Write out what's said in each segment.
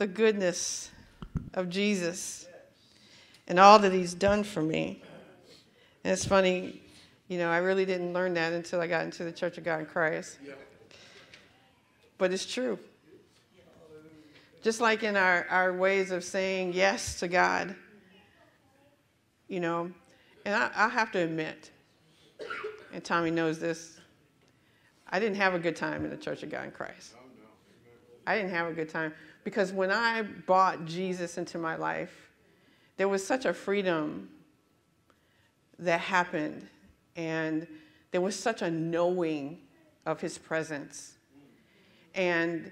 the goodness of Jesus and all that he's done for me. And it's funny, you know, I really didn't learn that until I got into the Church of God in Christ. But it's true. Just like in our, our ways of saying yes to God, you know, and I, I have to admit, and Tommy knows this, I didn't have a good time in the Church of God in Christ. I didn't have a good time because when I brought Jesus into my life, there was such a freedom that happened, and there was such a knowing of His presence, and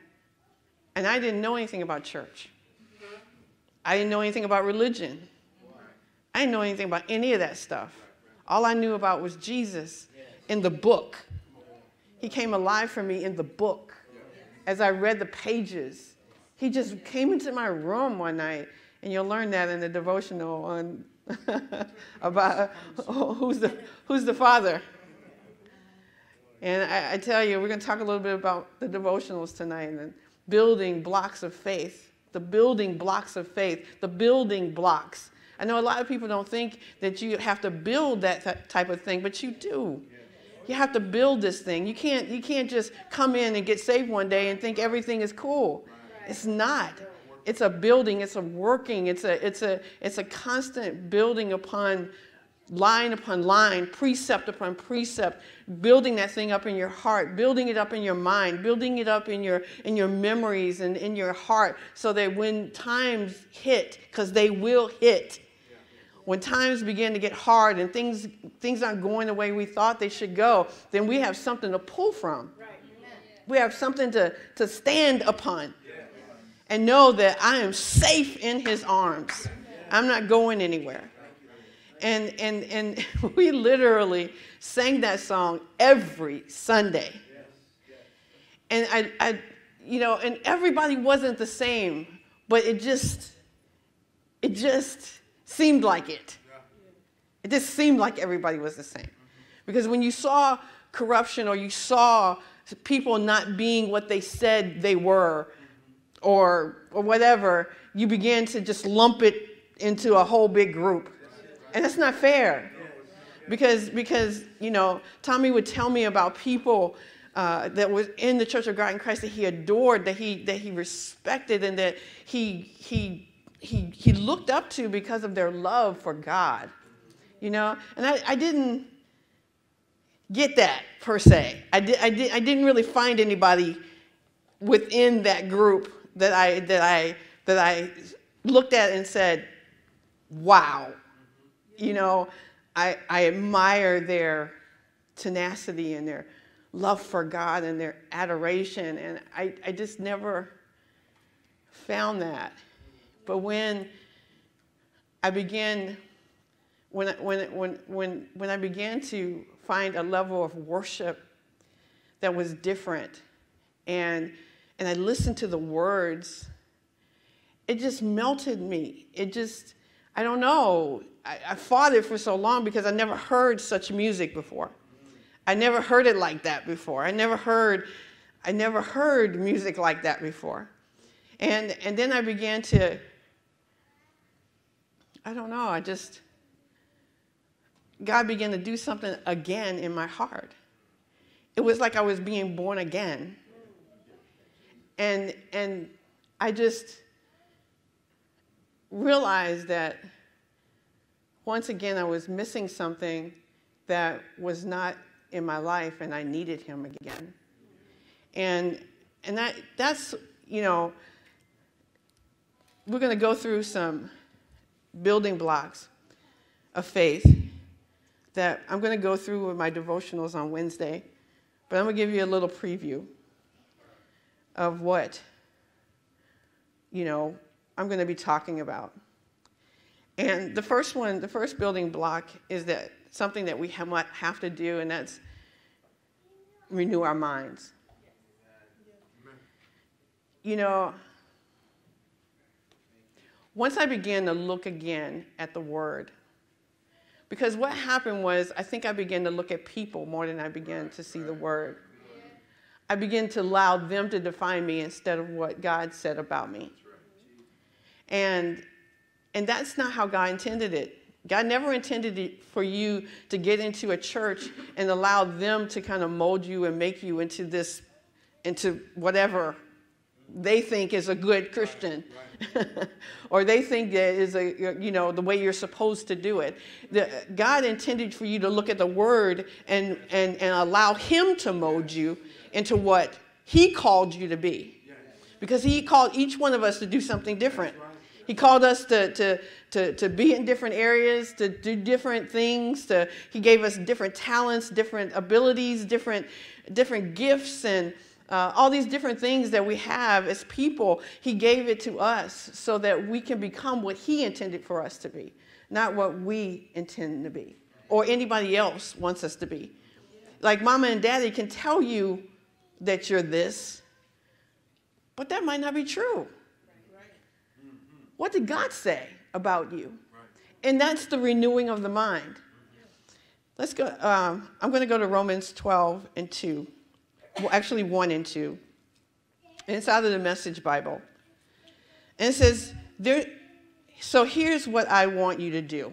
and I didn't know anything about church. I didn't know anything about religion. I didn't know anything about any of that stuff. All I knew about was Jesus in the book. He came alive for me in the book. As I read the pages, he just came into my room one night, and you'll learn that in the devotional on about who's the who's the father. And I, I, tell you, we're going to talk a little bit about the devotionals tonight and building blocks of faith. The building blocks of faith. The building blocks. I know a lot of people don't think that you have to build that th- type of thing, but you do. You have to build this thing. You can't, you can't just come in and get saved one day and think everything is cool. It's not. It's a building, it's a working, it's a, it's a, it's a constant building upon line upon line, precept upon precept, building that thing up in your heart, building it up in your mind, building it up in your in your memories and in your heart so that when times hit, because they will hit, when times begin to get hard and things things aren't going the way we thought they should go, then we have something to pull from. Right. We have something to, to stand upon and know that I am safe in his arms. I'm not going anywhere. And, and, and we literally sang that song every Sunday. And I, I, you know, and everybody wasn't the same, but it just, it just seemed like it. It just seemed like everybody was the same. Because when you saw corruption or you saw people not being what they said they were, or, or whatever, you begin to just lump it into a whole big group. And that's not fair. Because, because you know, Tommy would tell me about people uh, that was in the Church of God in Christ that he adored, that he, that he respected, and that he, he, he, he looked up to because of their love for God. You know? And I, I didn't get that per se. I, did, I, did, I didn't really find anybody within that group that I, that I, that I looked at and said, wow. You know, I, I admire their tenacity and their love for God and their adoration. And I, I just never found that. But when I began, when, when, when, when, when I began to find a level of worship that was different and and I listened to the words, it just melted me. It just, I don't know. I, I fought it for so long because I never heard such music before. I never heard it like that before. I never heard, I never heard music like that before. And, and then I began to, I don't know, I just, God began to do something again in my heart. It was like I was being born again. And, and I just realized that once again I was missing something that was not in my life and I needed him again. And, and that, that's, you know, we're going to go through some building blocks of faith that I'm going to go through with my devotionals on Wednesday, but I'm going to give you a little preview of what, you know, I'm going to be talking about. And the first one, the first building block is that something that we have to do, and that's renew our minds. You know, once I began to look again at the Word, because what happened was I think I began to look at people more than I began to see the Word. I begin to allow them to define me instead of what God said about me. And, and that's not how God intended it. God never intended it for you to get into a church and allow them to kind of mold you and make you into this, into whatever they think is a good Christian. or they think that is a you know the way you're supposed to do it. The, God intended for you to look at the Word and, and and allow Him to mold you into what He called you to be, because He called each one of us to do something different. He called us to, to, to, to be in different areas, to do different things. To, he gave us different talents, different abilities, different, different gifts, and uh, all these different things that we have as people. He gave it to us so that we can become what He intended for us to be, not what we intend to be or anybody else wants us to be. Like mama and daddy can tell you that you're this, but that might not be true. What did God say about you? And that's the renewing of the mind. Let's go. Um, I'm going to go to Romans 12 and 2. Well, actually, 1 and 2. And it's out of the Message Bible. And it says, there, So here's what I want you to do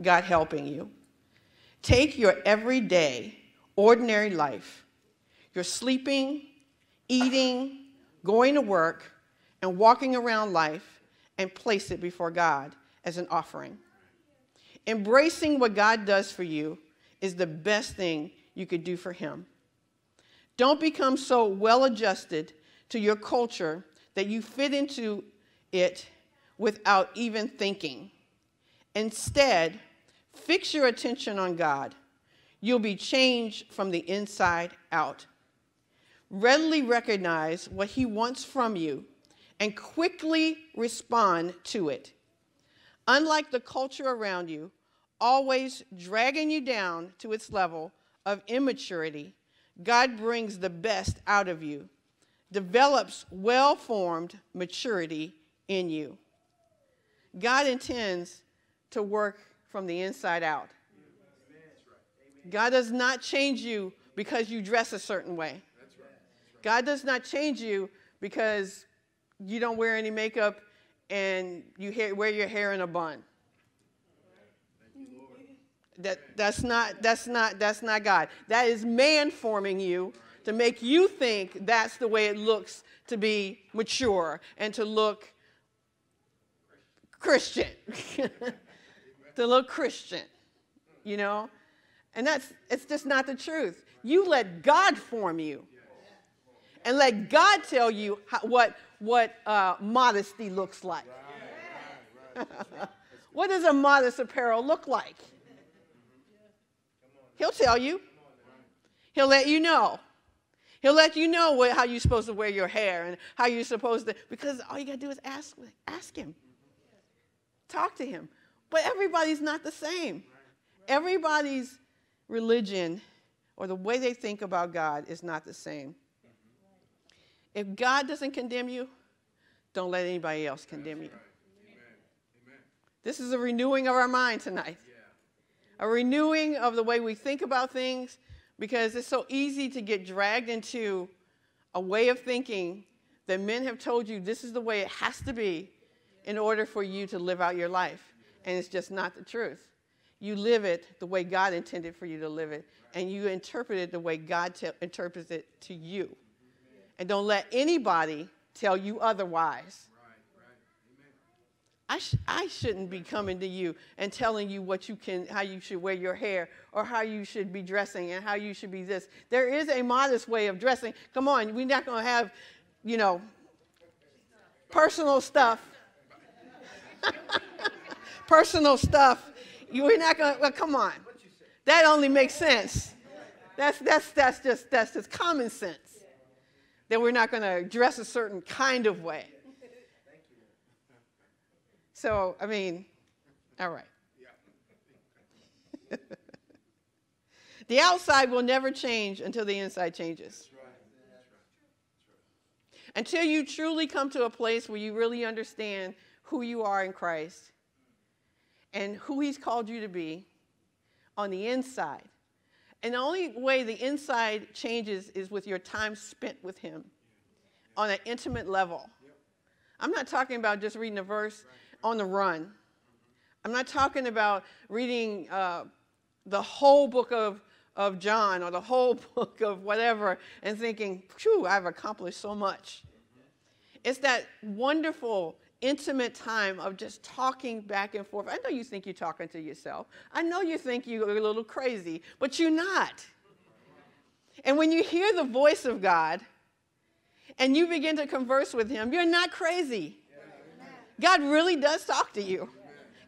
God helping you. Take your everyday, ordinary life, your sleeping, eating, going to work, and walking around life and place it before God as an offering. Embracing what God does for you is the best thing you could do for Him. Don't become so well adjusted to your culture that you fit into it without even thinking. Instead, fix your attention on God. You'll be changed from the inside out. Readily recognize what He wants from you and quickly respond to it. Unlike the culture around you, always dragging you down to its level of immaturity, God brings the best out of you, develops well formed maturity in you. God intends to work from the inside out. God does not change you because you dress a certain way. God does not change you because you don't wear any makeup and you wear your hair in a bun. That, that's not that's not that's not God. That is man forming you to make you think that's the way it looks to be mature and to look Christian. to look Christian. You know? And that's it's just not the truth. You let God form you. And let God tell you how, what what uh, modesty looks like. what does a modest apparel look like? He'll tell you. He'll let you know. He'll let you know what, how you're supposed to wear your hair and how you're supposed to, because all you got to do is ask, ask him. Talk to him. But everybody's not the same. Everybody's religion or the way they think about God is not the same. If God doesn't condemn you, don't let anybody else condemn you. This is a renewing of our mind tonight. A renewing of the way we think about things because it's so easy to get dragged into a way of thinking that men have told you this is the way it has to be in order for you to live out your life. And it's just not the truth. You live it the way God intended for you to live it, and you interpret it the way God te- interprets it to you. And don't let anybody tell you otherwise. I, sh- I shouldn't be coming to you and telling you what you can, how you should wear your hair or how you should be dressing and how you should be this. There is a modest way of dressing. Come on, we're not going to have, you know, personal stuff. personal stuff. You're not going to, well, come on. That only makes sense. That's, that's, that's, just, that's just common sense that we're not going to dress a certain kind of way. So, I mean, all right. the outside will never change until the inside changes. Until you truly come to a place where you really understand who you are in Christ and who He's called you to be on the inside. And the only way the inside changes is with your time spent with Him on an intimate level. I'm not talking about just reading a verse on the run. I'm not talking about reading uh, the whole book of, of John or the whole book of whatever and thinking, phew, I've accomplished so much. It's that wonderful, intimate time of just talking back and forth. I know you think you're talking to yourself. I know you think you're a little crazy, but you're not. And when you hear the voice of God and you begin to converse with Him, you're not crazy. God really does talk to you.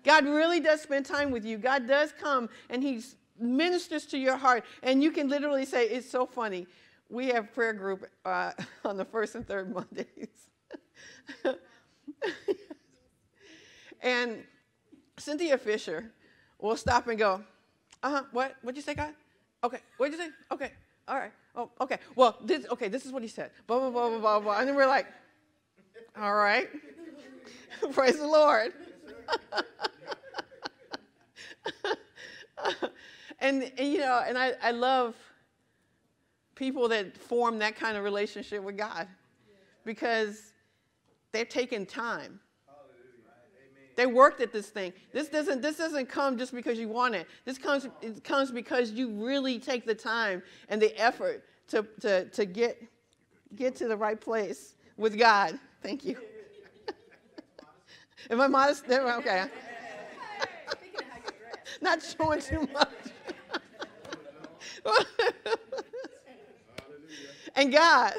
God really does spend time with you. God does come and He ministers to your heart. And you can literally say, It's so funny. We have prayer group uh, on the first and third Mondays. and Cynthia Fisher will stop and go, Uh huh, what? What'd you say, God? Okay, what'd you say? Okay, all right. Oh, okay. Well, this, okay, this is what he said. Blah, blah, blah, blah, blah, blah. And then we're like, all right. Praise the Lord. and, and, you know, and I, I love people that form that kind of relationship with God because they've taken time. They worked at this thing. This doesn't, this doesn't come just because you want it. This comes, it comes because you really take the time and the effort to, to, to get, get to the right place with God. Thank you. Am I modest? Okay. Not showing too much. and God,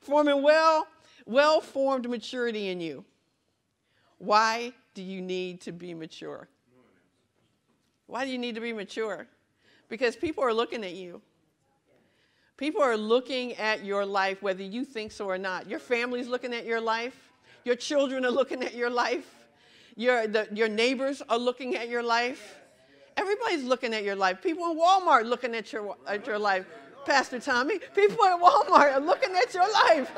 forming well, well formed maturity in you. Why do you need to be mature? Why do you need to be mature? Because people are looking at you. People are looking at your life, whether you think so or not. Your family's looking at your life. Your children are looking at your life. Your, the, your neighbors are looking at your life. Everybody's looking at your life. People in Walmart looking at your, at your life. Pastor Tommy, people at Walmart are looking at your life.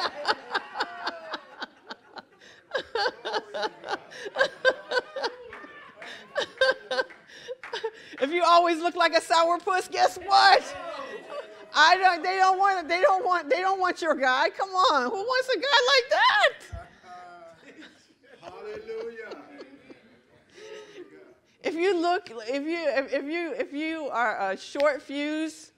if you always look like a sourpuss, guess what? I don't. They don't want. They don't want. They don't want your guy. Come on. Who wants a guy like that? Hallelujah. If you look, if you if you if you are a short fuse,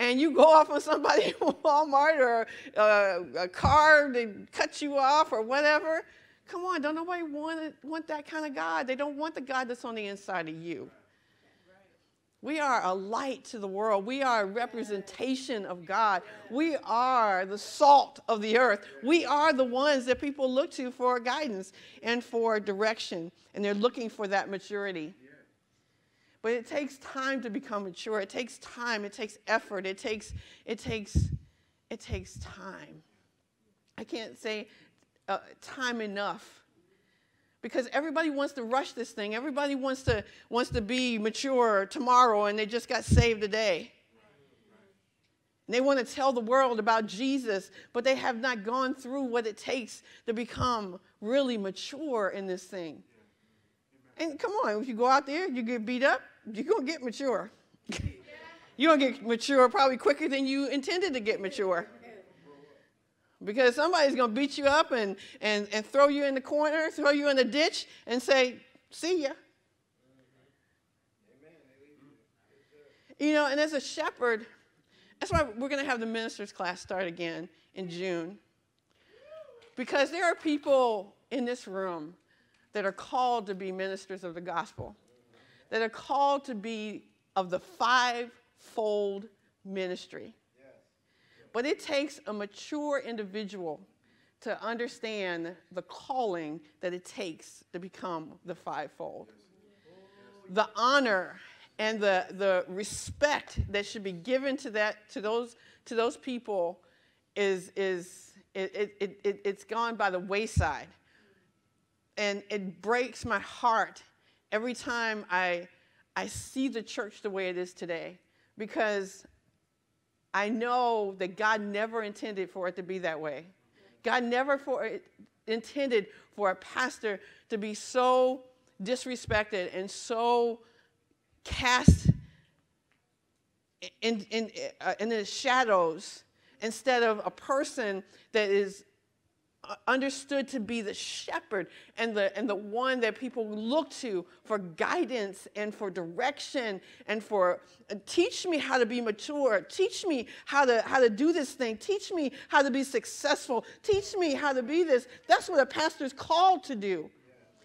and you go off on somebody at Walmart or uh, a car to cut you off or whatever, come on, don't nobody want want that kind of God. They don't want the God that's on the inside of you. We are a light to the world. We are a representation of God. We are the salt of the earth. We are the ones that people look to for guidance and for direction, and they're looking for that maturity. But it takes time to become mature. It takes time. It takes effort. It takes it takes it takes time. I can't say uh, time enough because everybody wants to rush this thing. Everybody wants to wants to be mature tomorrow and they just got saved today. And they want to tell the world about Jesus, but they have not gone through what it takes to become really mature in this thing. And come on, if you go out there, you get beat up, you're going to get mature. you're going to get mature probably quicker than you intended to get mature because somebody's going to beat you up and, and, and throw you in the corner, throw you in the ditch, and say, See ya. You know, and as a shepherd, that's why we're going to have the ministers class start again in June. Because there are people in this room that are called to be ministers of the gospel, that are called to be of the fivefold ministry. But it takes a mature individual to understand the calling that it takes to become the fivefold. The honor and the, the respect that should be given to that to those to those people is is it, it, it, it's gone by the wayside. And it breaks my heart every time I I see the church the way it is today because I know that God never intended for it to be that way. God never for intended for a pastor to be so disrespected and so cast in, in, uh, in the shadows instead of a person that is understood to be the shepherd and the, and the one that people look to for guidance and for direction and for uh, teach me how to be mature. Teach me how to how to do this thing. Teach me how to be successful. Teach me how to be this. That's what a pastor's called to do.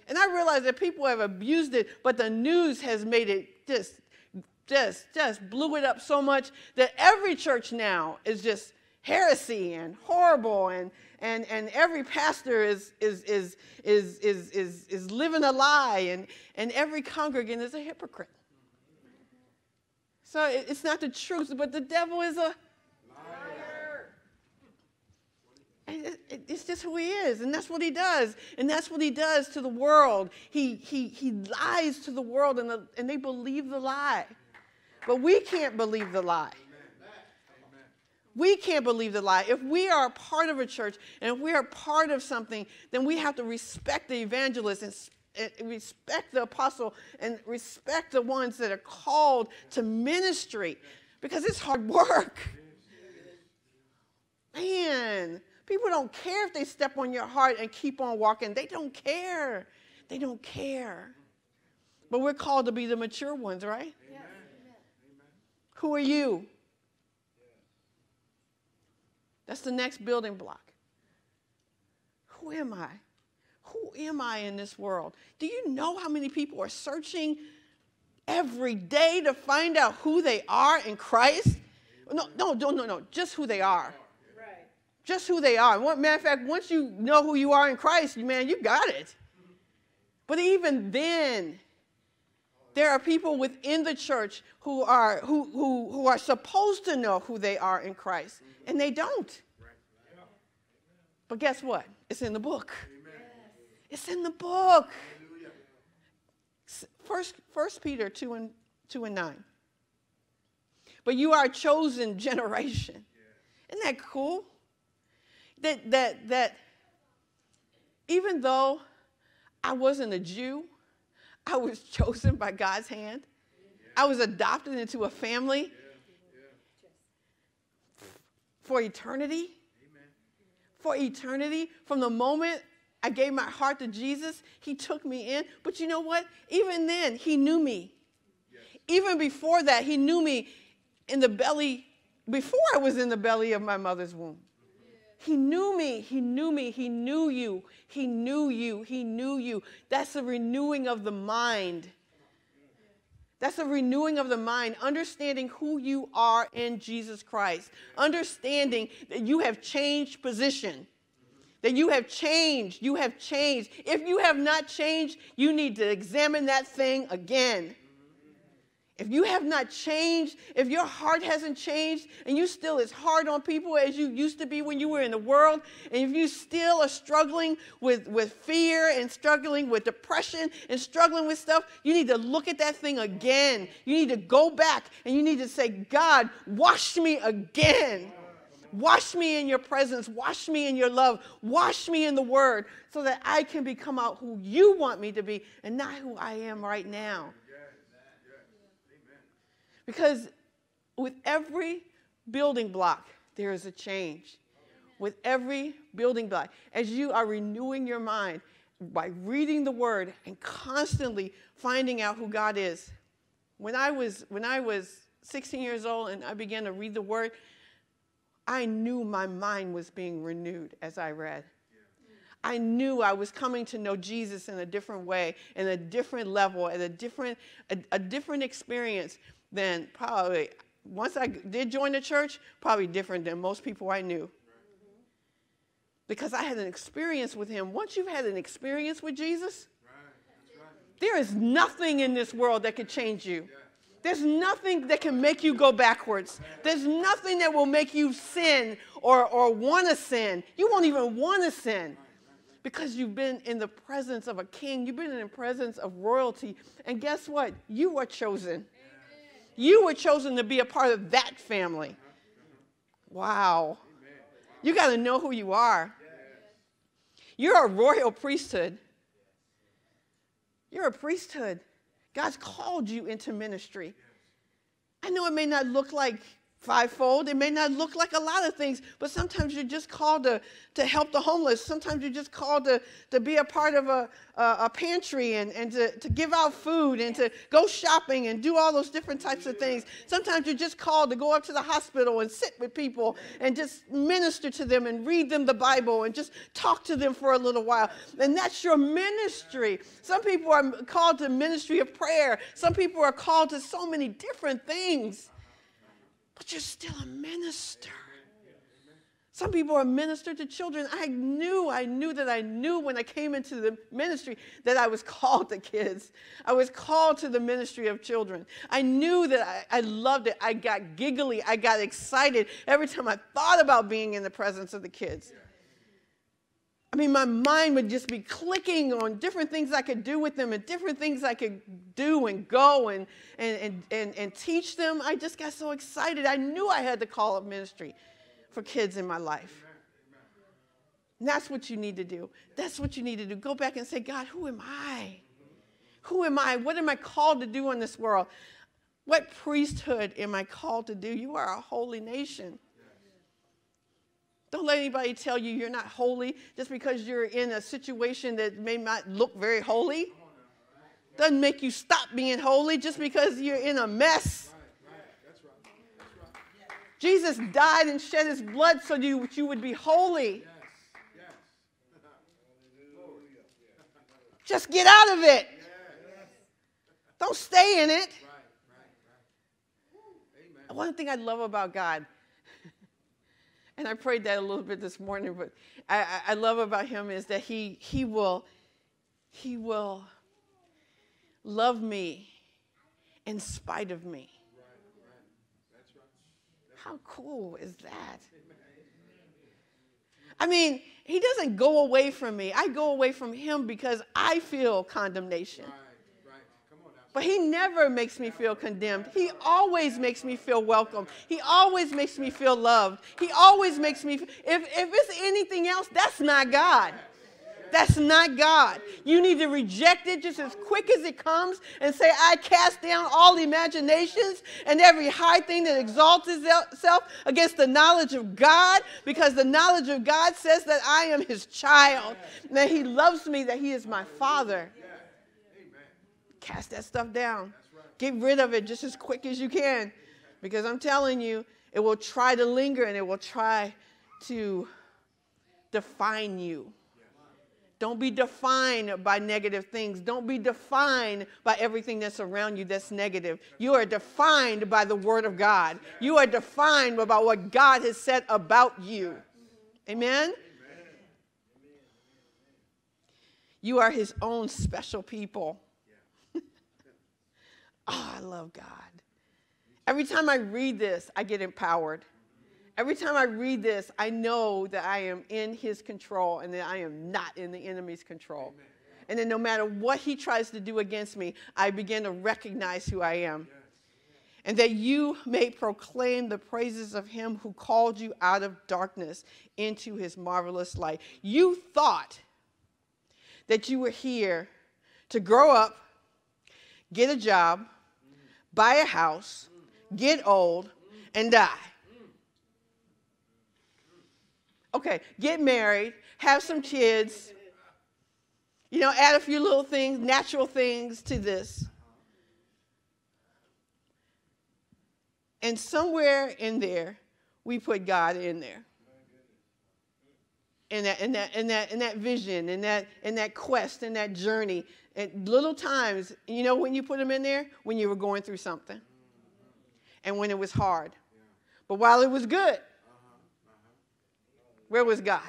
And i realize that people have abused it but the news has made it just just just blew it up so much that every church now is just heresy and horrible and and, and every pastor is, is, is, is, is, is, is living a lie, and, and every congregant is a hypocrite. So it's not the truth, but the devil is a liar. It's just who he is, and that's what he does. And that's what he does to the world. He, he, he lies to the world, and, the, and they believe the lie. But we can't believe the lie. We can't believe the lie. If we are a part of a church and if we are part of something, then we have to respect the evangelist and respect the apostle and respect the ones that are called to ministry because it's hard work. Man, people don't care if they step on your heart and keep on walking. They don't care. They don't care. But we're called to be the mature ones, right? Yes. Who are you? That's the next building block. Who am I? Who am I in this world? Do you know how many people are searching every day to find out who they are in Christ? No, no, no, no, no, just who they are. Right. Just who they are. Matter of fact, once you know who you are in Christ, man, you got it. But even then, there are people within the church who are, who, who, who are supposed to know who they are in Christ, and they don't. But guess what? It's in the book. It's in the book. First, First Peter 2 and, 2 and 9. But you are a chosen generation. Isn't that cool? That, that, that even though I wasn't a Jew, I was chosen by God's hand. I was adopted into a family for eternity. For eternity. From the moment I gave my heart to Jesus, He took me in. But you know what? Even then, He knew me. Even before that, He knew me in the belly, before I was in the belly of my mother's womb. He knew me. He knew me. He knew you. He knew you. He knew you. That's a renewing of the mind. That's a renewing of the mind, understanding who you are in Jesus Christ, understanding that you have changed position, that you have changed. You have changed. If you have not changed, you need to examine that thing again. If you have not changed, if your heart hasn't changed, and you still as hard on people as you used to be when you were in the world, and if you still are struggling with, with fear and struggling with depression and struggling with stuff, you need to look at that thing again. You need to go back and you need to say, God, wash me again. Wash me in your presence. Wash me in your love. Wash me in the word so that I can become out who you want me to be and not who I am right now. Because with every building block, there is a change. With every building block, as you are renewing your mind by reading the word and constantly finding out who God is. When I was when I was 16 years old and I began to read the word, I knew my mind was being renewed as I read. I knew I was coming to know Jesus in a different way, in a different level, at a different, a, a different experience then probably, once I did join the church, probably different than most people I knew. Because I had an experience with him. Once you've had an experience with Jesus, there is nothing in this world that could change you. There's nothing that can make you go backwards. There's nothing that will make you sin or, or want to sin. You won't even want to sin because you've been in the presence of a king. You've been in the presence of royalty. And guess what? You are chosen. You were chosen to be a part of that family. Wow. You got to know who you are. You're a royal priesthood. You're a priesthood. God's called you into ministry. I know it may not look like fivefold. It may not look like a lot of things, but sometimes you're just called to, to help the homeless. Sometimes you're just called to, to be a part of a, a, a pantry and, and to, to give out food and to go shopping and do all those different types of things. Sometimes you're just called to go up to the hospital and sit with people and just minister to them and read them the Bible and just talk to them for a little while. And that's your ministry. Some people are called to ministry of prayer. Some people are called to so many different things but you're still a minister. Some people are minister to children. I knew, I knew that I knew when I came into the ministry that I was called to kids. I was called to the ministry of children. I knew that I, I loved it. I got giggly. I got excited every time I thought about being in the presence of the kids. I mean, my mind would just be clicking on different things I could do with them and different things I could do and go and, and, and, and, and teach them. I just got so excited. I knew I had the call of ministry for kids in my life. And that's what you need to do. That's what you need to do. Go back and say, God, who am I? Who am I? What am I called to do in this world? What priesthood am I called to do? You are a holy nation. Don't let anybody tell you you're not holy just because you're in a situation that may not look very holy. Doesn't make you stop being holy just because you're in a mess. Jesus died and shed his blood so you, you would be holy. Just get out of it. Don't stay in it. One thing I love about God and I prayed that a little bit this morning, but I, I love about him is that he, he, will, he will love me in spite of me. How cool is that? I mean, he doesn't go away from me. I go away from him because I feel condemnation. But he never makes me feel condemned. He always makes me feel welcome. He always makes me feel loved. He always makes me, if, if it's anything else, that's not God. That's not God. You need to reject it just as quick as it comes and say, I cast down all imaginations and every high thing that exalts itself against the knowledge of God, because the knowledge of God says that I am his child, that he loves me, that he is my father. Cast that stuff down. Right. Get rid of it just as quick as you can. Because I'm telling you, it will try to linger and it will try to define you. Don't be defined by negative things. Don't be defined by everything that's around you that's negative. You are defined by the Word of God. You are defined about what God has said about you. Amen? Amen? You are His own special people. Oh, I love God. Every time I read this, I get empowered. Every time I read this, I know that I am in his control and that I am not in the enemy's control. Amen. And then no matter what he tries to do against me, I begin to recognize who I am. Yes. And that you may proclaim the praises of him who called you out of darkness into his marvelous light. You thought that you were here to grow up, get a job, buy a house, get old, and die. Okay, get married, have some kids, you know, add a few little things, natural things to this. And somewhere in there, we put God in there. In that, in that, in that, in that vision, in that, in that quest, in that journey and little times, you know when you put them in there? When you were going through something. And when it was hard. But while it was good, where was God?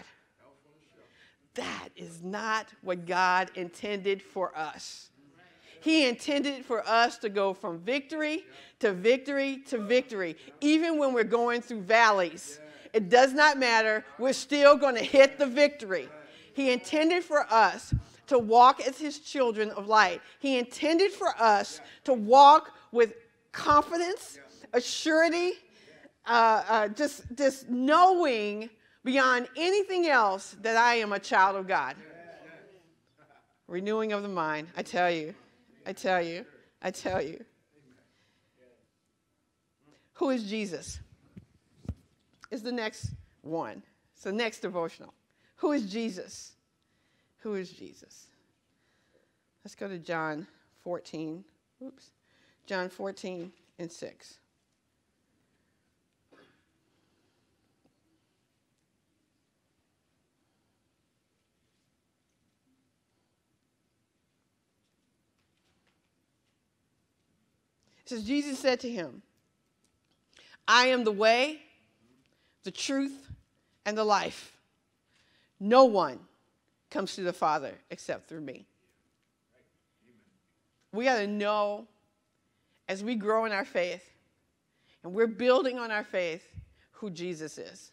That is not what God intended for us. He intended for us to go from victory to victory to victory, even when we're going through valleys. It does not matter. We're still going to hit the victory. He intended for us to walk as his children of light. He intended for us to walk with confidence, assurity, uh, uh, just, just knowing beyond anything else that I am a child of God. Renewing of the mind, I tell you, I tell you, I tell you. Who is Jesus? is the next one. The next devotional. Who is Jesus? Who is Jesus? Let's go to John 14. Oops. John 14 and 6. It says, Jesus said to him, I am the way, the truth, and the life. No one comes to the Father except through me. We got to know as we grow in our faith and we're building on our faith who Jesus is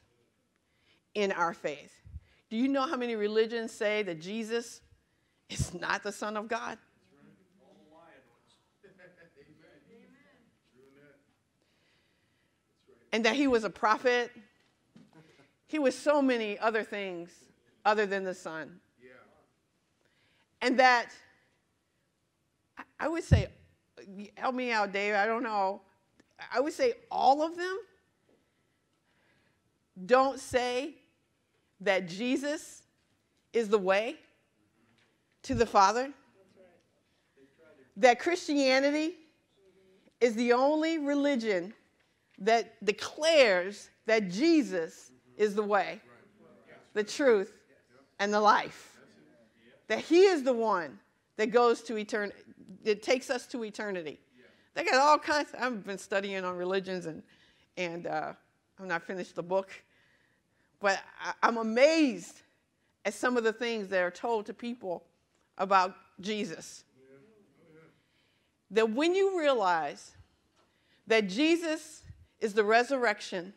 in our faith. Do you know how many religions say that Jesus is not the Son of God? and that he was a prophet. He was so many other things other than the Son. And that, I would say, help me out, Dave, I don't know. I would say all of them don't say that Jesus is the way to the Father. That Christianity is the only religion that declares that Jesus is the way, the truth, and the life. That He is the one that goes to eternity, that takes us to eternity. They got all kinds. I've been studying on religions and and uh, I'm not finished the book, but I, I'm amazed at some of the things that are told to people about Jesus. That when you realize that Jesus is the resurrection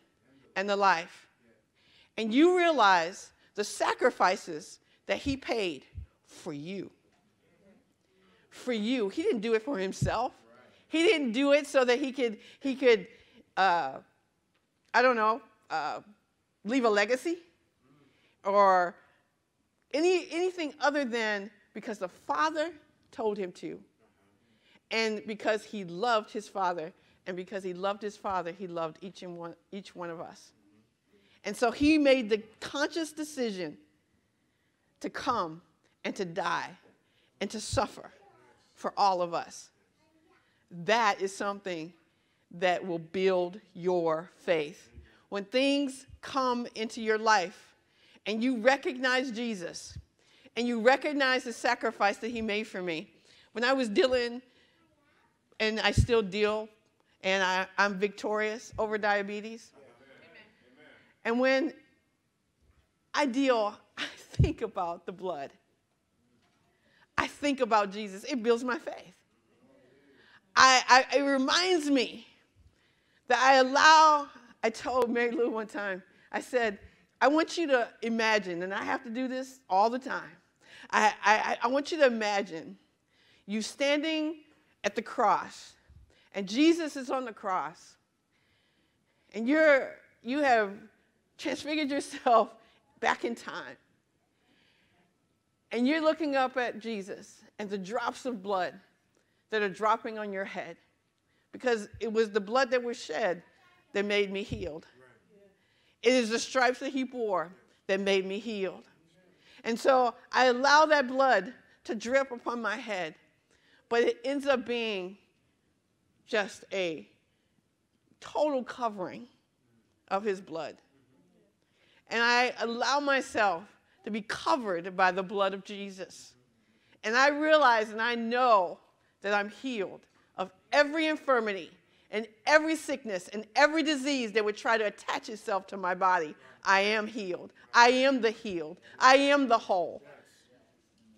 and the life. And you realize the sacrifices that he paid for you. For you. He didn't do it for himself. He didn't do it so that he could, he could uh, I don't know, uh, leave a legacy or any, anything other than because the Father told him to. And because he loved his Father and because he loved his father, he loved each, and one, each one of us. And so he made the conscious decision to come and to die and to suffer for all of us. That is something that will build your faith. When things come into your life and you recognize Jesus and you recognize the sacrifice that he made for me. When I was dealing, and I still deal and I, am victorious over diabetes. Amen. And when I deal, I think about the blood. Think about Jesus. It builds my faith. I, I, it reminds me that I allow, I told Mary Lou one time, I said, I want you to imagine, and I have to do this all the time. I, I, I want you to imagine you standing at the cross and Jesus is on the cross, and you're, you have transfigured yourself back in time, and you're looking up at Jesus and the drops of blood that are dropping on your head because it was the blood that was shed that made me healed. It is the stripes that he bore that made me healed. And so I allow that blood to drip upon my head, but it ends up being just a total covering of his blood. And I allow myself to be covered by the blood of Jesus. And I realize and I know that I'm healed of every infirmity and every sickness and every disease that would try to attach itself to my body. I am healed. I am the healed. I am the whole.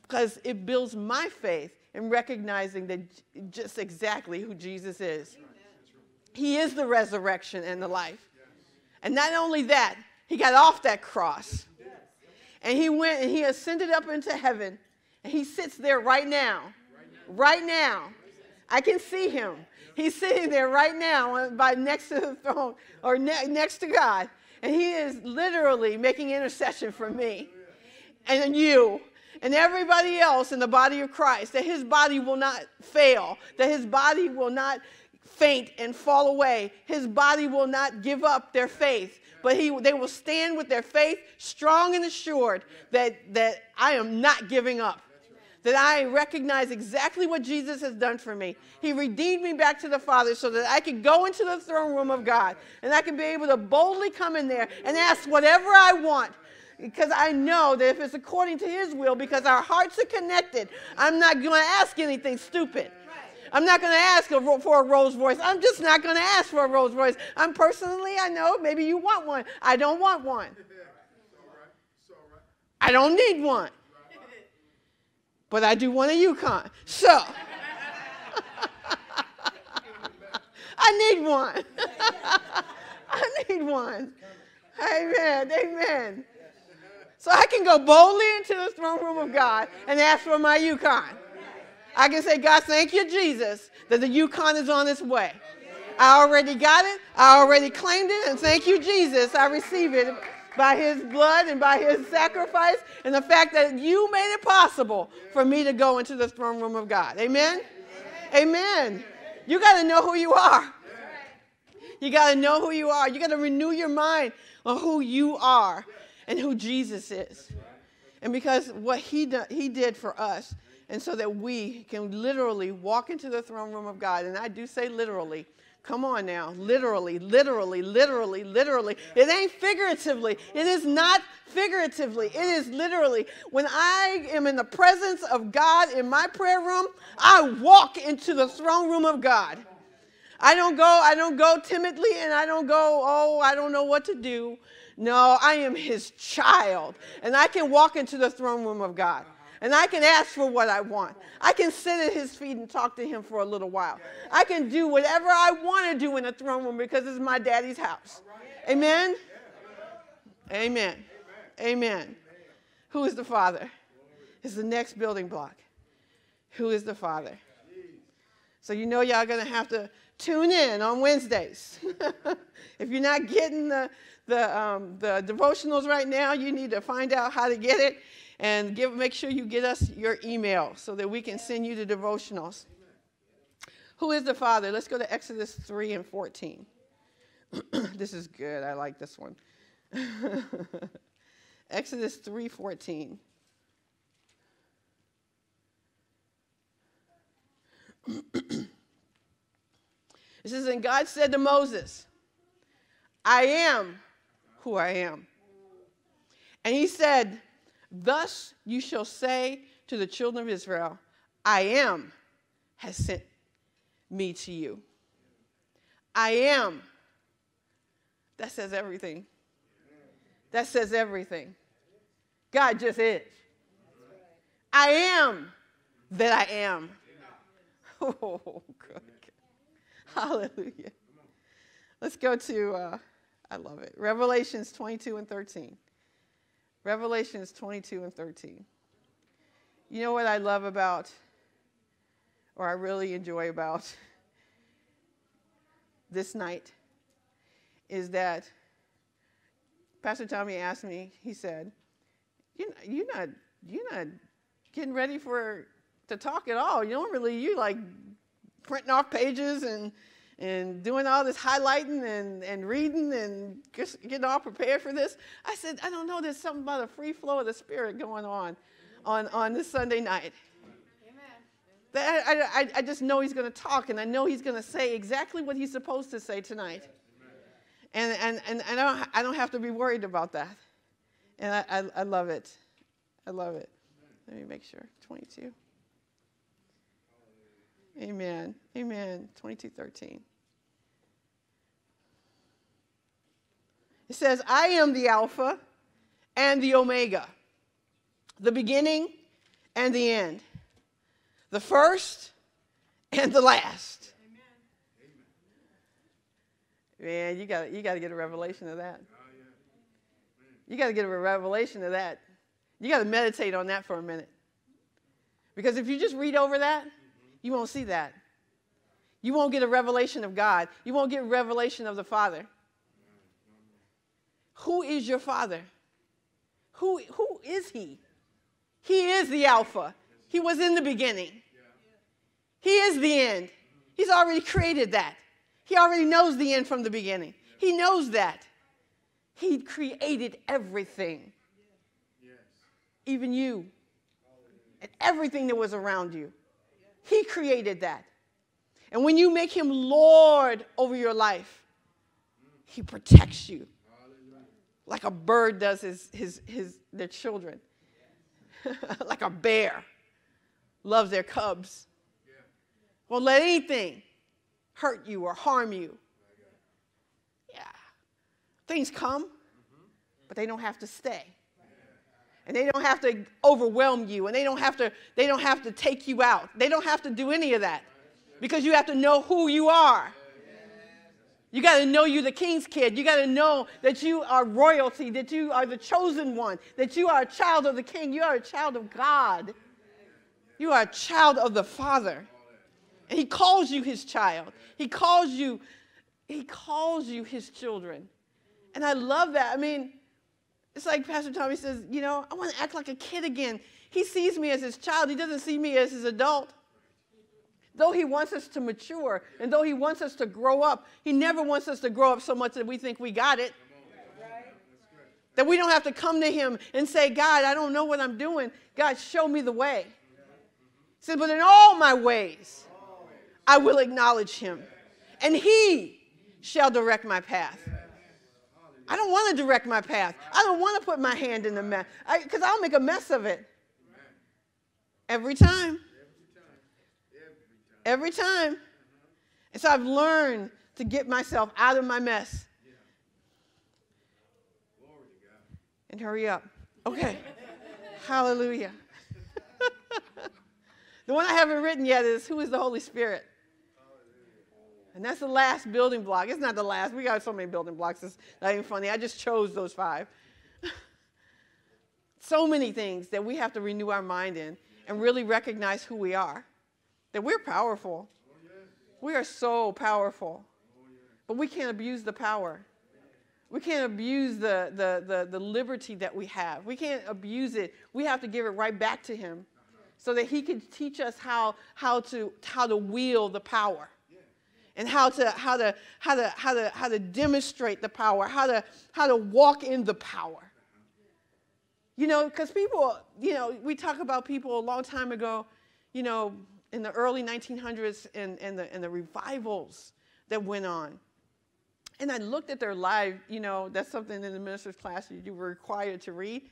Because it builds my faith in recognizing that just exactly who Jesus is. He is the resurrection and the life. And not only that, he got off that cross. And he went and he ascended up into heaven. And he sits there right now. Right now. I can see him. He's sitting there right now by next to the throne or ne- next to God. And he is literally making intercession for me and you and everybody else in the body of Christ, that his body will not fail, that his body will not faint and fall away. His body will not give up their faith, but he, they will stand with their faith strong and assured that, that I am not giving up. That I recognize exactly what Jesus has done for me. He redeemed me back to the Father so that I could go into the throne room of God and I can be able to boldly come in there and ask whatever I want because I know that if it's according to His will, because our hearts are connected, I'm not going to ask anything stupid. I'm not going to ask for a Rolls Royce. I'm just not going to ask for a Rolls Royce. I'm personally, I know, maybe you want one. I don't want one. I don't need one. But I do want a Yukon. So, I need one. I need one. Amen. Amen. So I can go boldly into the throne room of God and ask for my Yukon. I can say, God, thank you, Jesus, that the Yukon is on its way. I already got it. I already claimed it. And thank you, Jesus. I receive it by his blood and by his sacrifice and the fact that you made it possible for me to go into the throne room of God. Amen? Amen. You got to know who you are. You got to know who you are. You got to renew your mind on who you are and who Jesus is. And because what he, do, he did for us, and so that we can literally walk into the throne room of God. And I do say literally. Come on now. Literally, literally, literally, literally. It ain't figuratively. It is not figuratively. It is literally. When I am in the presence of God in my prayer room, I walk into the throne room of God. I don't go, I don't go timidly and I don't go, oh, I don't know what to do. No, I am his child. And I can walk into the throne room of God. And I can ask for what I want. I can sit at his feet and talk to him for a little while. I can do whatever I want to do in the throne room because it's my daddy's house. Amen? Amen. Amen. Who is the Father? Is the next building block. Who is the Father? So you know y'all gonna have to tune in on Wednesdays. if you're not getting the, the, um, the devotionals right now, you need to find out how to get it and give, make sure you get us your email so that we can send you the devotionals. Who is the Father? Let's go to Exodus 3 and 14. this is good. I like this one. Exodus 3:14. it says, And God said to Moses, I am who I am. And he said, Thus you shall say to the children of Israel, I am has sent me to you. I am. That says everything. That says everything. God just is. I am that I am. Oh, good. Hallelujah. Let's go to, uh, I love it, Revelations 22 and 13. Revelations 22 and 13. You know what I love about, or I really enjoy about this night, is that Pastor Tommy asked me, he said, you you're not, you're not getting ready for to talk at all. You don't really, you like printing off pages and and doing all this highlighting and, and reading and just getting all prepared for this. I said, I don't know, there's something about a free flow of the Spirit going on on, on this Sunday night. That I, I, I just know he's going to talk, and I know he's going to say exactly what he's supposed to say tonight. And, and, and, and I, don't, I don't have to be worried about that. And I, I, I love it. I love it. Let me make sure. 22. Amen. Amen. 2213. It says, I am the Alpha and the Omega, the beginning and the end, the first and the last. Amen. Man, you got you got to oh, get a revelation of that. You got to get a revelation of that. You got to meditate on that for a minute. Because if you just read over that, you won't see that. You won't get a revelation of God. You won't get revelation of the Father. Who is your Father? Who, who is He? He is the Alpha. He was in the beginning. He is the end. He's already created that. He already knows the end from the beginning. He knows that. He created everything, even you, and everything that was around you. He created that. And when you make him Lord over your life, he protects you like a bird does his, his, his, their children, like a bear loves their cubs. Won't let anything hurt you or harm you. Yeah. Things come, but they don't have to stay. And they don't have to overwhelm you and they don't have to they don't have to take you out. They don't have to do any of that. Because you have to know who you are. You got to know you're the king's kid. You got to know that you are royalty, that you are the chosen one, that you are a child of the king. You are a child of God. You are a child of the Father. And he calls you his child. He calls you he calls you his children. And I love that. I mean, it's like Pastor Tommy says, you know, I want to act like a kid again. He sees me as his child. He doesn't see me as his adult. Though he wants us to mature and though he wants us to grow up, he never wants us to grow up so much that we think we got it. That we don't have to come to him and say, God, I don't know what I'm doing. God, show me the way. He said, but in all my ways, I will acknowledge him, and he shall direct my path. I don't want to direct my path. I don't want to put my hand in the mess because I'll make a mess of it every time. Every time. Every time. And so I've learned to get myself out of my mess. And hurry up. Okay. Hallelujah. the one I haven't written yet is Who is the Holy Spirit? And that's the last building block. It's not the last. We got so many building blocks. It's not even funny. I just chose those five. so many things that we have to renew our mind in and really recognize who we are that we're powerful. We are so powerful. But we can't abuse the power. We can't abuse the, the, the, the, liberty that we have. We can't abuse it. We have to give it right back to Him so that He can teach us how, how, to, how to wield the power and how to, how, to, how, to, how, to, how to demonstrate the power, how to, how to walk in the power. You know, because people, you know, we talk about people a long time ago, you know, in the early 1900s and, and, the, and the revivals that went on. And I looked at their life, you know, that's something in the minister's class you were required to read,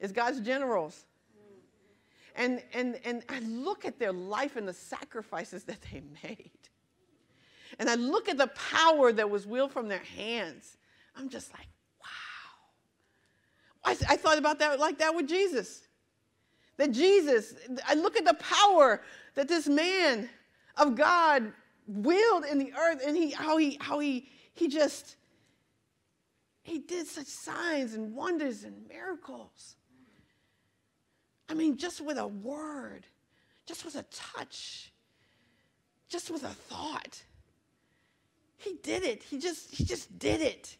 is God's generals. And, and, and I look at their life and the sacrifices that they made. And I look at the power that was wielded from their hands. I'm just like, wow. I, I thought about that like that with Jesus. That Jesus, I look at the power that this man of God willed in the earth and he how he how he he just he did such signs and wonders and miracles. I mean, just with a word, just with a touch, just with a thought. He did it. He just he just did it.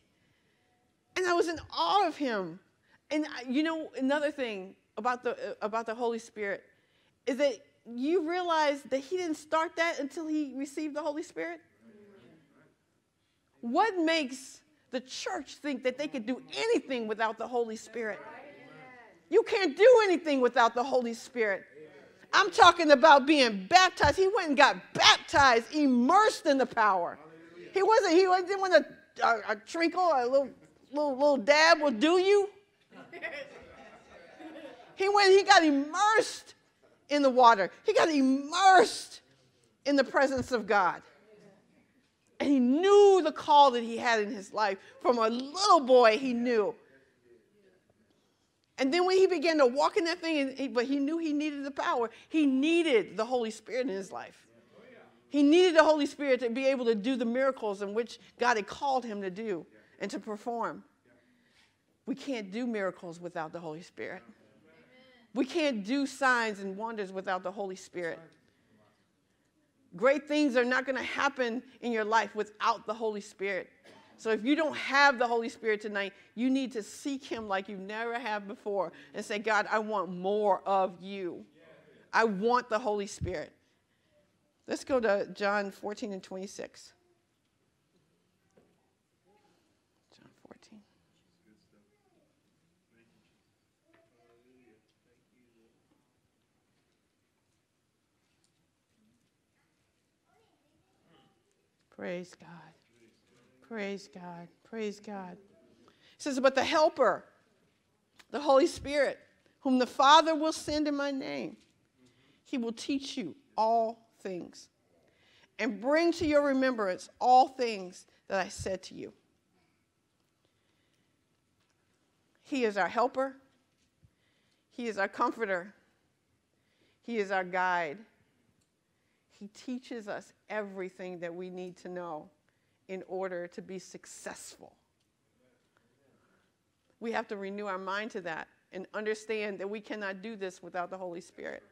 And I was in awe of him. And you know another thing about the about the Holy Spirit is that you realize that he didn't start that until he received the Holy Spirit? What makes the church think that they could do anything without the Holy Spirit? You can't do anything without the Holy Spirit. I'm talking about being baptized. He went and got baptized, immersed in the power. He wasn't, he didn't want a, a, a a little, little, little dab will do you. He went, he got immersed in the water. He got immersed in the presence of God. And he knew the call that he had in his life. From a little boy, he knew. And then when he began to walk in that thing, but he knew he needed the power, he needed the Holy Spirit in his life. He needed the Holy Spirit to be able to do the miracles in which God had called him to do and to perform. We can't do miracles without the Holy Spirit. We can't do signs and wonders without the Holy Spirit. Great things are not going to happen in your life without the Holy Spirit. So if you don't have the Holy Spirit tonight, you need to seek Him like you never have before and say, God, I want more of you. I want the Holy Spirit. Let's go to John 14 and 26. John 14. Praise God. Praise God. Praise God. It says, But the Helper, the Holy Spirit, whom the Father will send in my name, he will teach you all things and bring to your remembrance all things that I said to you. He is our helper, He is our comforter, He is our guide. He teaches us everything that we need to know in order to be successful. We have to renew our mind to that and understand that we cannot do this without the Holy Spirit.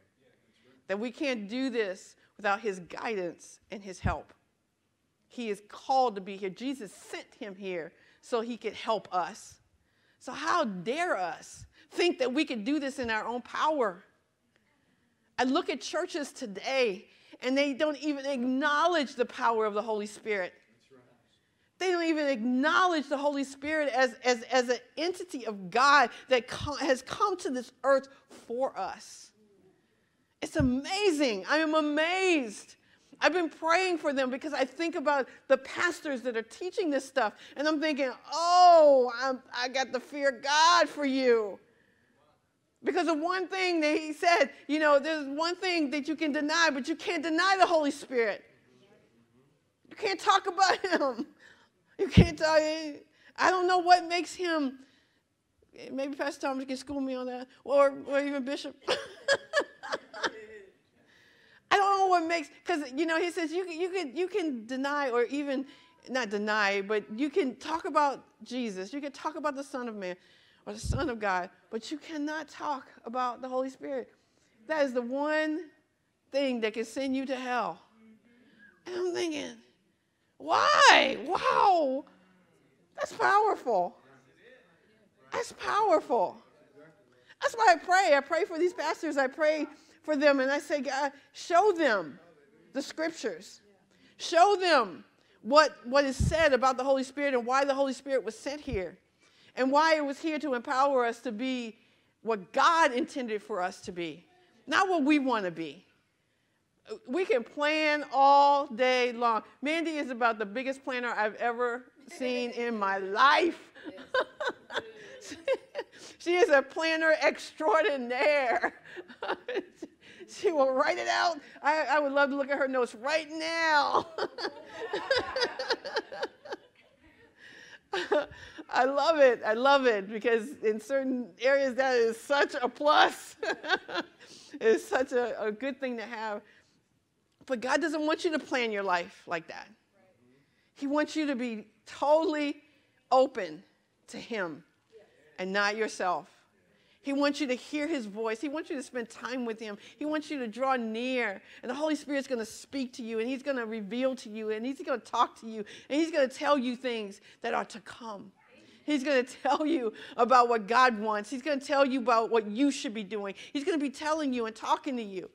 That we can't do this without His guidance and His help. He is called to be here. Jesus sent Him here so He could help us. So, how dare us think that we could do this in our own power? I look at churches today and they don't even acknowledge the power of the Holy Spirit. They don't even acknowledge the Holy Spirit as, as, as an entity of God that co- has come to this earth for us. It's amazing. I am amazed. I've been praying for them because I think about the pastors that are teaching this stuff, and I'm thinking, oh, I'm, I got the fear God for you. Because of one thing that he said, you know, there's one thing that you can deny, but you can't deny the Holy Spirit. You can't talk about him. You can't you. I don't know what makes him. Maybe Pastor Thomas can school me on that, or, or even Bishop. I don't know what makes because you know he says you can, you can you can deny or even not deny, but you can talk about Jesus. You can talk about the Son of Man or the Son of God, but you cannot talk about the Holy Spirit. That is the one thing that can send you to hell. And I'm thinking, why? Wow. That's powerful. That's powerful. That's why I pray. I pray for these pastors. I pray for them and I say, God, show them the scriptures. Show them what, what is said about the Holy Spirit and why the Holy Spirit was sent here and why it was here to empower us to be what God intended for us to be, not what we want to be. We can plan all day long. Mandy is about the biggest planner I've ever seen in my life. she is a planner extraordinaire. she will write it out. I, I would love to look at her notes right now. I love it. I love it because in certain areas that is such a plus. it's such a, a good thing to have. But God doesn't want you to plan your life like that. He wants you to be totally open to Him and not yourself. He wants you to hear his voice. He wants you to spend time with him. He wants you to draw near. And the Holy Spirit's going to speak to you and he's going to reveal to you and he's going to talk to you and he's going to tell you things that are to come. He's going to tell you about what God wants. He's going to tell you about what you should be doing. He's going to be telling you and talking to you.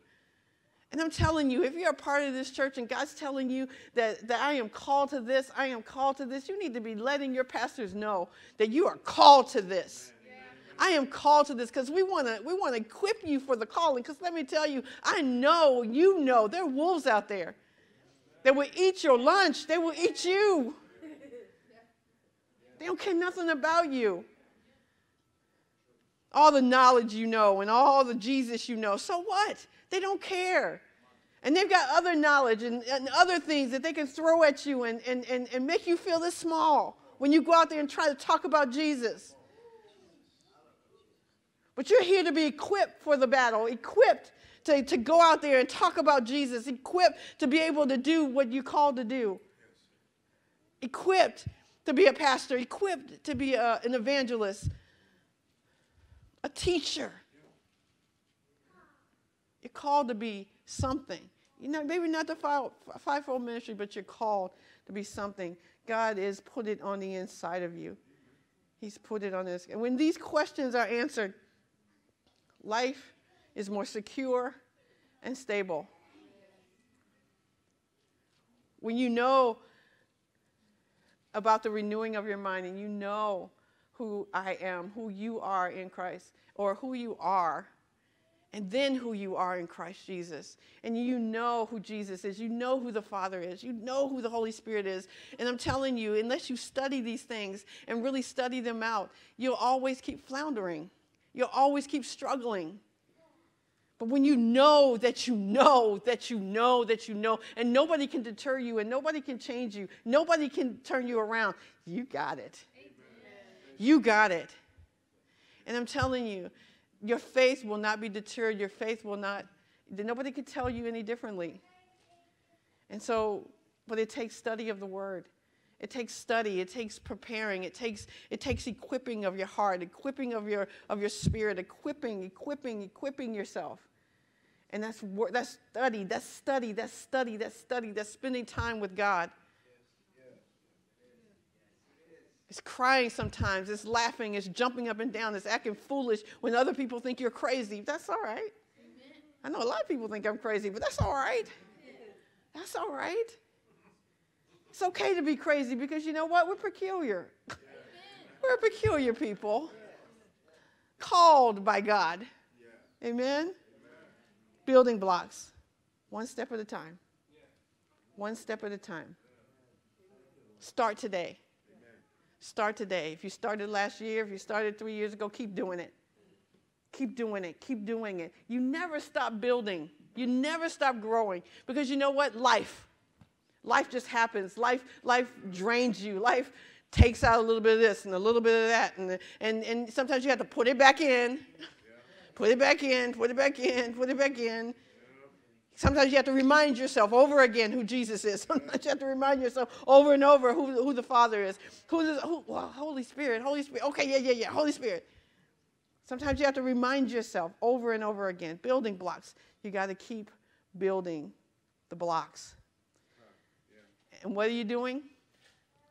And I'm telling you, if you're a part of this church and God's telling you that, that I am called to this, I am called to this, you need to be letting your pastors know that you are called to this. I am called to this because we want to we want to equip you for the calling. Because let me tell you, I know you know there are wolves out there that will eat your lunch. They will eat you. They don't care nothing about you. All the knowledge you know and all the Jesus you know. So what? They don't care. And they've got other knowledge and, and other things that they can throw at you and, and, and, and make you feel this small when you go out there and try to talk about Jesus. But you're here to be equipped for the battle, equipped to, to go out there and talk about Jesus, equipped to be able to do what you're called to do, equipped to be a pastor, equipped to be a, an evangelist, a teacher. You're called to be something. You know, maybe not the five, fivefold ministry, but you're called to be something. God has put it on the inside of you. He's put it on this. And when these questions are answered, life is more secure and stable. when you know about the renewing of your mind and you know who I am, who you are in Christ, or who you are, and then who you are in Christ Jesus. And you know who Jesus is. You know who the Father is. You know who the Holy Spirit is. And I'm telling you, unless you study these things and really study them out, you'll always keep floundering. You'll always keep struggling. But when you know that you know that you know that you know, and nobody can deter you and nobody can change you, nobody can turn you around, you got it. Amen. You got it. And I'm telling you, your faith will not be deterred. Your faith will not, nobody can tell you any differently. And so, but it takes study of the word. It takes study, it takes preparing, it takes, it takes equipping of your heart, equipping of your, of your spirit, equipping, equipping, equipping yourself. And that's, that's study, that's study, that's study, that's study, that's spending time with God. It's crying sometimes, it's laughing, it's jumping up and down, it's acting foolish when other people think you're crazy. That's all right. I know a lot of people think I'm crazy, but that's all right. That's all right. It's okay to be crazy because you know what? We're peculiar. We're peculiar people called by God. Amen? Building blocks, one step at a time. One step at a time. Start today. Start today. If you started last year, if you started three years ago, keep doing it. Keep doing it. Keep doing it. You never stop building. You never stop growing because you know what? Life. Life just happens. Life, life drains you. Life takes out a little bit of this and a little bit of that. And, and, and sometimes you have to put it back in, put it back in, put it back in, put it back in. Sometimes you have to remind yourself over again who Jesus is. Sometimes you have to remind yourself over and over who, who the Father is. Who the who, well, Holy Spirit, Holy Spirit. Okay, yeah, yeah, yeah, Holy Spirit. Sometimes you have to remind yourself over and over again. Building blocks. You got to keep building the blocks. And what are you doing?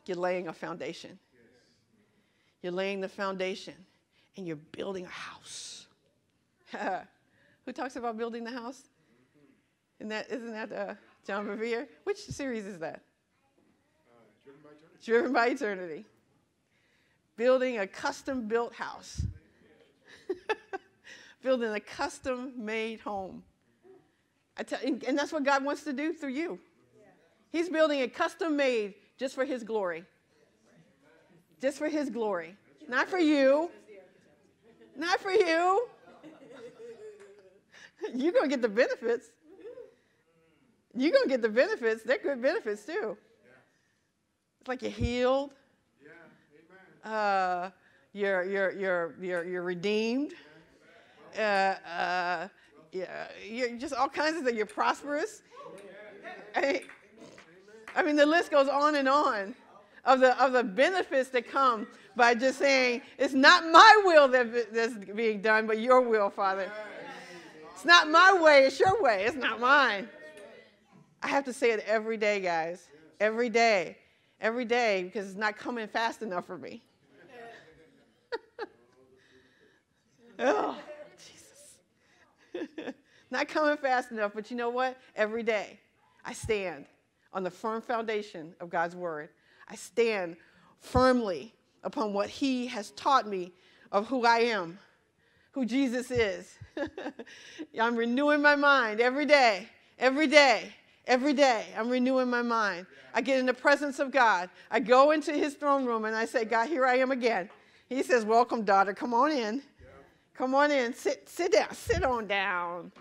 You're laying a foundation. You're laying the foundation and you're building a house. Who talks about building the house? Isn't that, isn't that uh, John Bevere? Which series is that? Uh, driven, by driven by Eternity. Building a custom built house. Building a custom made home. and that's what God wants to do through you. He's building a custom made just for His glory. Just for His glory. Not for you. Not for you. You're going to get the benefits. You're going to get the benefits. They're good benefits too. It's like you're healed. Yeah. Uh, you're, you're, you're, you're, you're redeemed. Uh, uh, yeah, you're just all kinds of things. You're prosperous. I, I mean, the list goes on and on of the, of the benefits that come by just saying, it's not my will that, that's being done, but your will, Father. It's not my way, it's your way. It's not mine. I have to say it every day, guys. Every day. Every day because it's not coming fast enough for me. oh, Jesus. not coming fast enough, but you know what? Every day I stand on the firm foundation of God's word. I stand firmly upon what He has taught me of who I am, who Jesus is. I'm renewing my mind every day, every day. Every day, I'm renewing my mind. I get in the presence of God. I go into his throne room and I say, God, here I am again. He says, Welcome, daughter. Come on in. Come on in. Sit, sit down. Sit on down.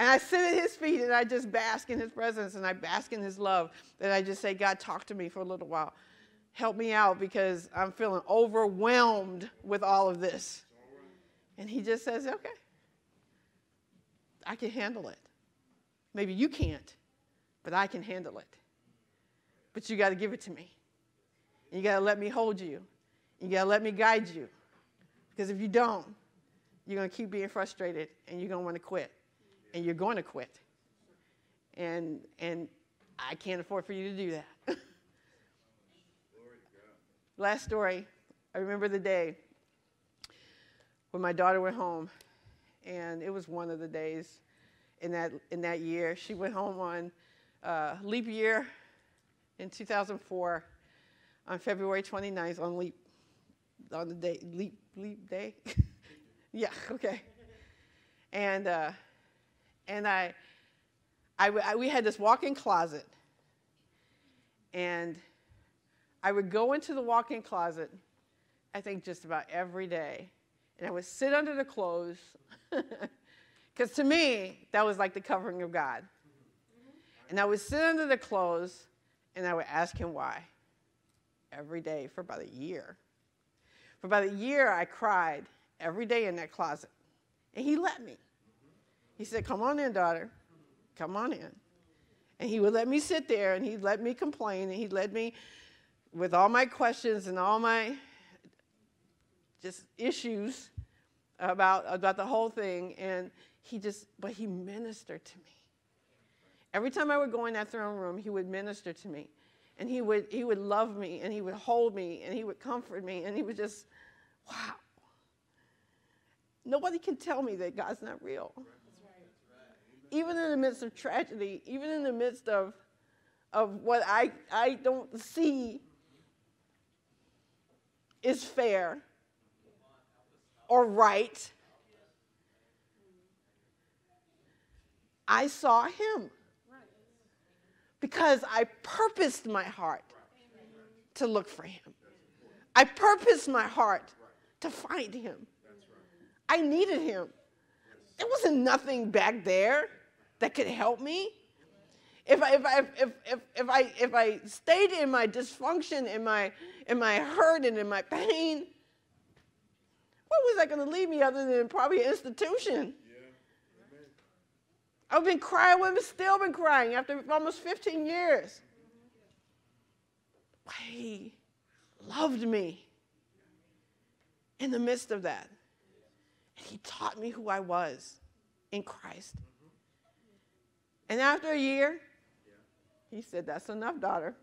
And I sit at his feet and I just bask in his presence and I bask in his love. And I just say, God, talk to me for a little while. Help me out because I'm feeling overwhelmed with all of this. And he just says, Okay, I can handle it. Maybe you can't but I can handle it. But you got to give it to me. You got to let me hold you. You got to let me guide you. Because if you don't, you're going to keep being frustrated and you're going to want to quit. And you're going to quit. And, and I can't afford for you to do that. Last story, I remember the day when my daughter went home, and it was one of the days in that, in that year. She went home on uh, leap year in 2004 on February 29th on leap on the day leap leap day. yeah, okay. And uh, and I, I, I we had this walk-in closet, and I would go into the walk-in closet, I think just about every day, and I would sit under the clothes, because to me that was like the covering of God. And I would sit under the clothes, and I would ask Him why, every day for about a year. For about a year, I cried every day in that closet, and He let me. He said, "Come on in, daughter. Come on in." And he would let me sit there and he'd let me complain and he'd let me with all my questions and all my just issues about, about the whole thing. And he just, but he ministered to me. Every time I would go in that throne room, he would minister to me. And he would, he would love me and he would hold me and he would comfort me. And he would just, wow. Nobody can tell me that God's not real. Even in the midst of tragedy, even in the midst of, of what I, I don't see is fair or right. I saw him because I purposed my heart to look for him. I purposed my heart to find him. I needed him. There wasn't nothing back there that could help me if I, if I, if, if, if, I, if I stayed in my dysfunction, in my, in my hurt, and in my pain, what was that going to leave me other than probably an institution? I've been crying, women still been crying after almost 15 years. But he loved me in the midst of that. And he taught me who I was in Christ. And after a year, he said, That's enough, daughter.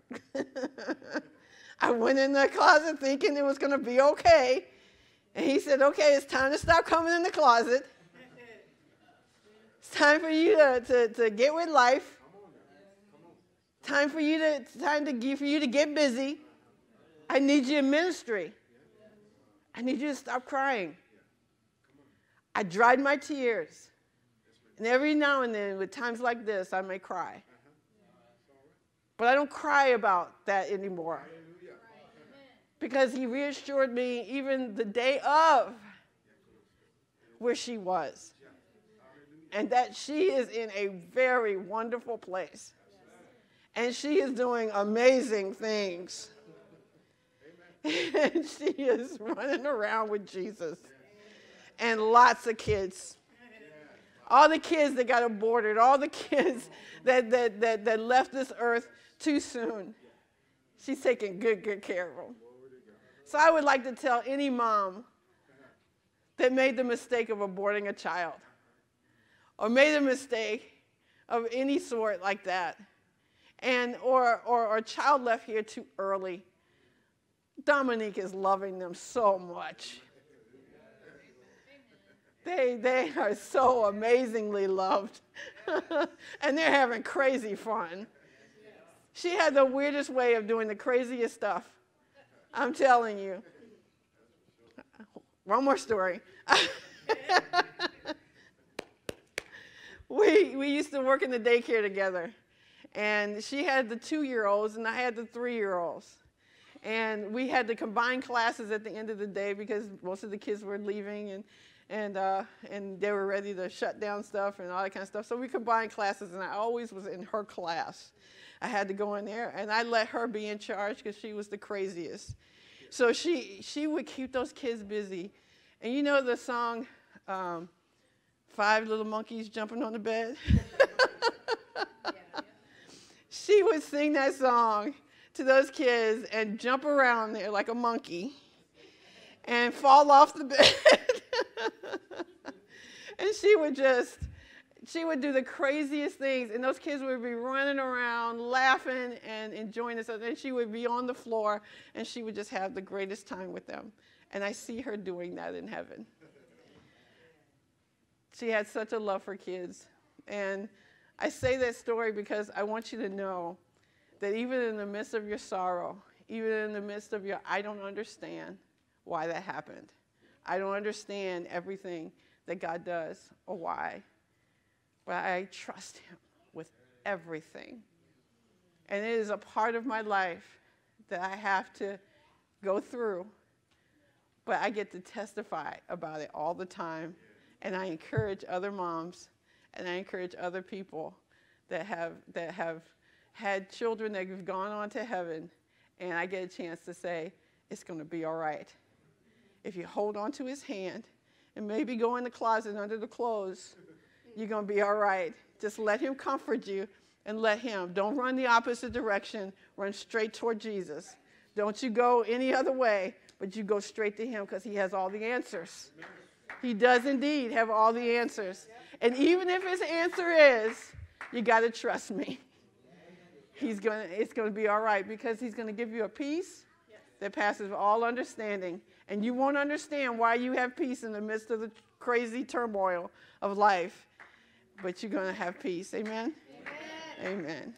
I went in the closet thinking it was going to be okay. And he said, Okay, it's time to stop coming in the closet. It's time for you to, to, to get with life. Time for you to time to give for you to get busy. I need you in ministry. I need you to stop crying. I dried my tears. And every now and then, with times like this, I may cry. But I don't cry about that anymore. Because he reassured me even the day of where she was. And that she is in a very wonderful place. And she is doing amazing things. and she is running around with Jesus. And lots of kids all the kids that got aborted, all the kids that, that, that, that left this earth too soon. She's taking good, good care of them. So I would like to tell any mom that made the mistake of aborting a child or made a mistake of any sort like that and or, or, or a child left here too early dominique is loving them so much they, they are so amazingly loved. and they're having crazy fun. She had the weirdest way of doing the craziest stuff. I'm telling you. One more story. we, we used to work in the daycare together. And she had the two year olds, and I had the three year olds. And we had to combine classes at the end of the day because most of the kids were leaving. And and uh, and they were ready to shut down stuff and all that kind of stuff. So we combined classes, and I always was in her class. I had to go in there, and I let her be in charge because she was the craziest. So she she would keep those kids busy, and you know the song, um, Five Little Monkeys Jumping on the Bed. she would sing that song to those kids and jump around there like a monkey and fall off the bed. And she would just, she would do the craziest things, and those kids would be running around, laughing and enjoying this. And she would be on the floor, and she would just have the greatest time with them. And I see her doing that in heaven. She had such a love for kids. And I say that story because I want you to know that even in the midst of your sorrow, even in the midst of your, I don't understand why that happened. I don't understand everything that God does or why, but I trust Him with everything. And it is a part of my life that I have to go through, but I get to testify about it all the time. And I encourage other moms and I encourage other people that have, that have had children that have gone on to heaven. And I get a chance to say, it's going to be all right. If you hold on to his hand and maybe go in the closet under the clothes, you're going to be all right. Just let him comfort you and let him. Don't run the opposite direction, run straight toward Jesus. Don't you go any other way, but you go straight to him because he has all the answers. He does indeed have all the answers. And even if his answer is, you got to trust me. He's going to, it's going to be all right because he's going to give you a peace that passes all understanding. And you won't understand why you have peace in the midst of the crazy turmoil of life, but you're going to have peace. Amen? Amen. Amen.